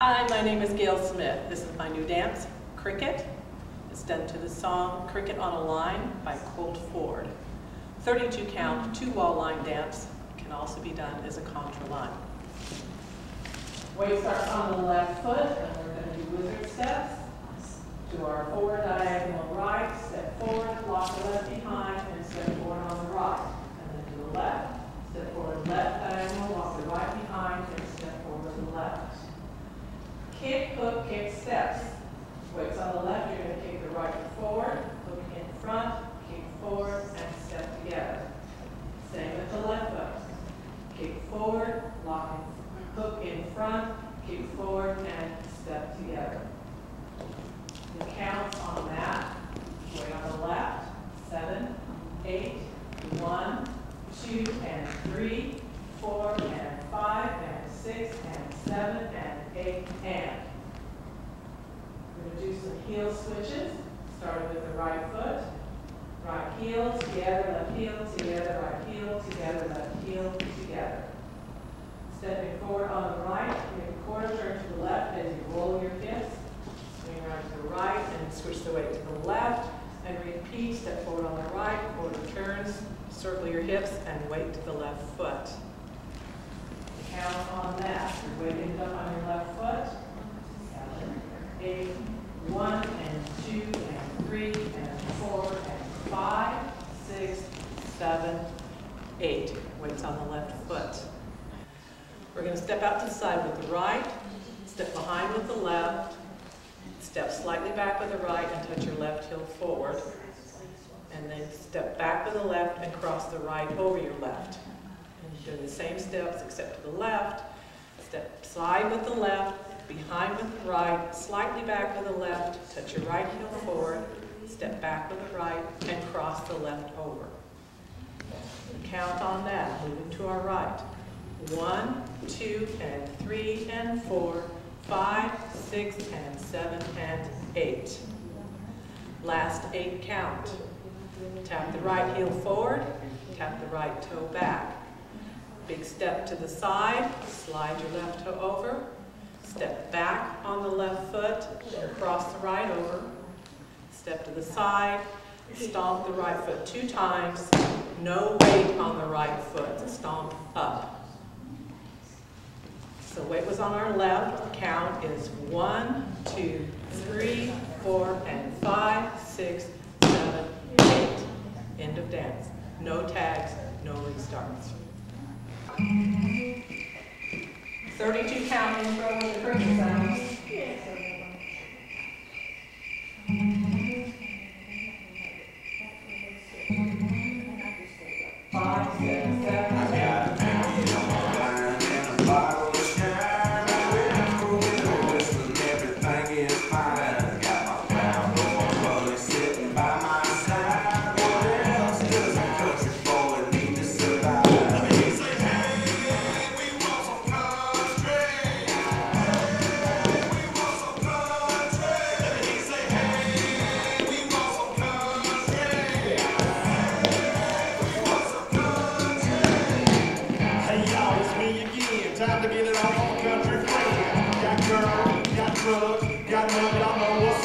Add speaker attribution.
Speaker 1: Hi, my name is Gail Smith. This is my new dance, Cricket. It's done to the song Cricket on a Line by Colt Ford. 32 count, two wall line dance can also be done as a contra line. Weight starts on the left foot, and we're going to do wizard steps. To our forward diagonal right, step forward, lock the left behind, and step forward on the right. And then to the left, step forward left diagonal, lock the right behind, and step forward to the left. Kick, steps. Weights on the left, you're going to kick the right forward, hook in front, kick forward, and step together. Same with the left foot. Kick forward, lock in, hook in front, kick forward, and step together. The counts on that, weight on the left, seven, eight, one, two, and three, four, and five, and six, and seven, and eight, and. Do some heel switches, starting with the right foot. Right heel together, left heel together, right heel together, left heel together. Stepping forward on the right, make a quarter turn to the left as you roll your hips. Swing around to the right and switch the weight to the left. And repeat, step forward on the right, quarter turns, circle your hips and weight to the left foot. Count on that. Your weight ends up on your left foot. Seven, eight, one, and two, and three, and four, and five, six, seven, eight. Weights on the left foot. We're going to step out to the side with the right, step behind with the left, step slightly back with the right and touch your left heel forward. And then step back with the left and cross the right over your left. And the same steps except to the left. Step side with the left, behind with the right, slightly back with the left, touch your right heel forward, step back with the right, and cross the left over. Count on that, moving to our right. One, two, and three, and four, five, six, and seven, and eight. Last eight count. Tap the right heel forward, tap the right toe back. Big step to the side, slide your left toe over, step back on the left foot, cross the right over. Step to the side, stomp the right foot two times, no weight on the right foot, stomp up. So weight was on our left, count is one, two, three, four, and five, six, seven, eight. End of dance. No tags, no restarts. 32 count intro with the cricket sounds.
Speaker 2: Got girl, got drugs, got money, y'all know what's.